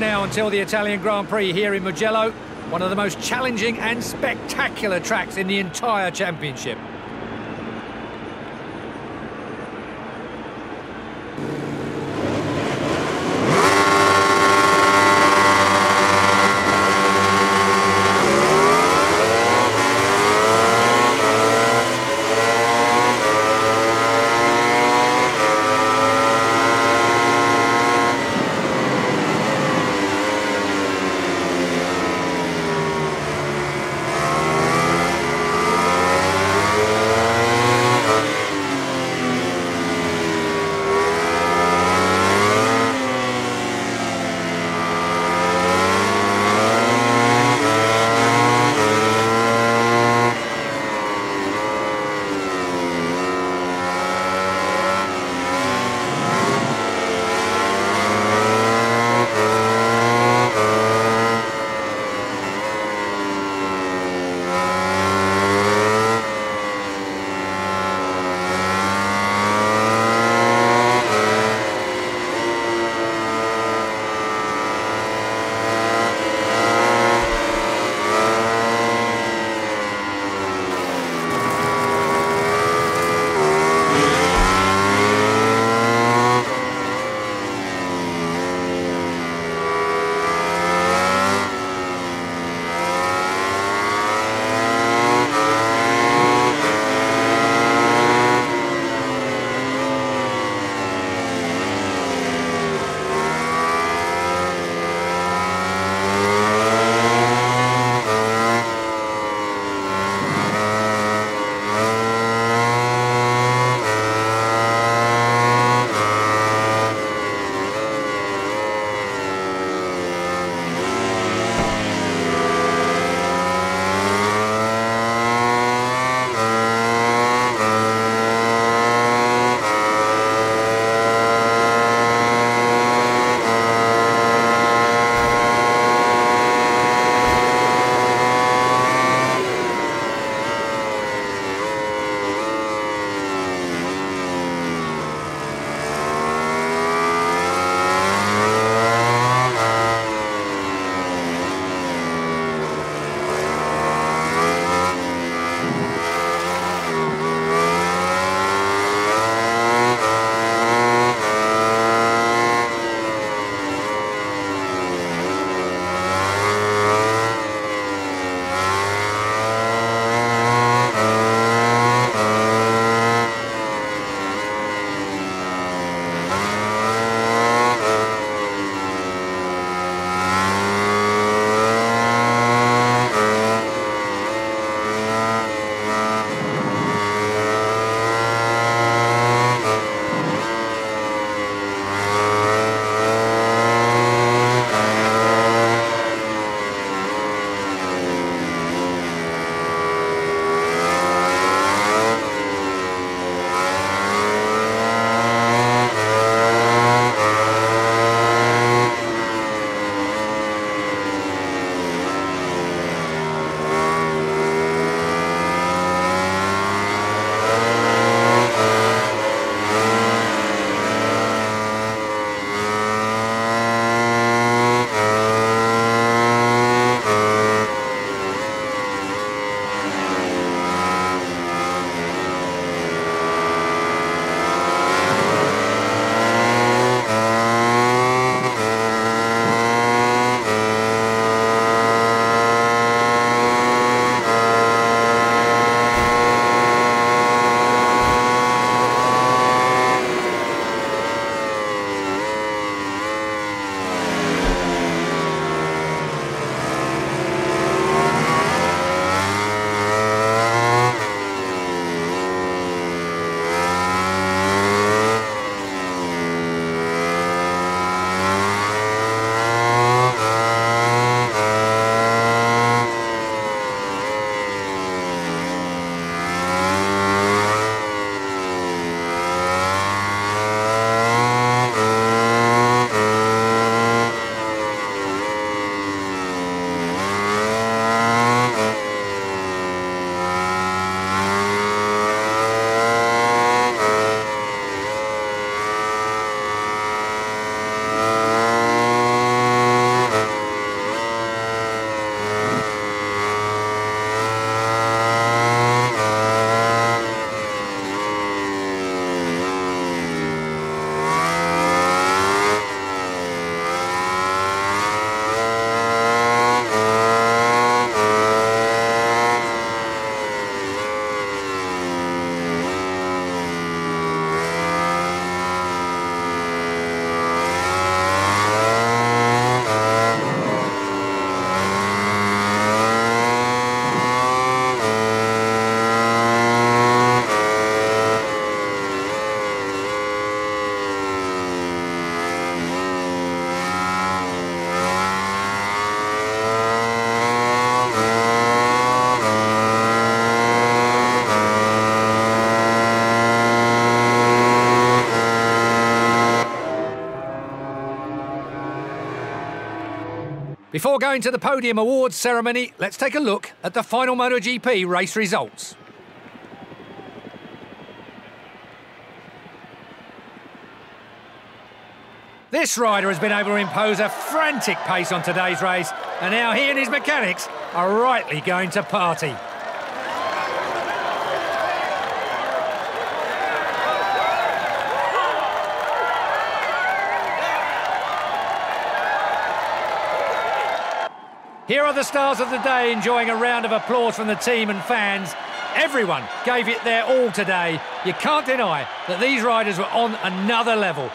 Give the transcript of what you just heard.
now until the Italian Grand Prix here in Mugello, one of the most challenging and spectacular tracks in the entire championship. Before going to the podium awards ceremony, let's take a look at the final MotoGP race results. This rider has been able to impose a frantic pace on today's race, and now he and his mechanics are rightly going to party. Here are the stars of the day enjoying a round of applause from the team and fans. Everyone gave it their all today. You can't deny that these riders were on another level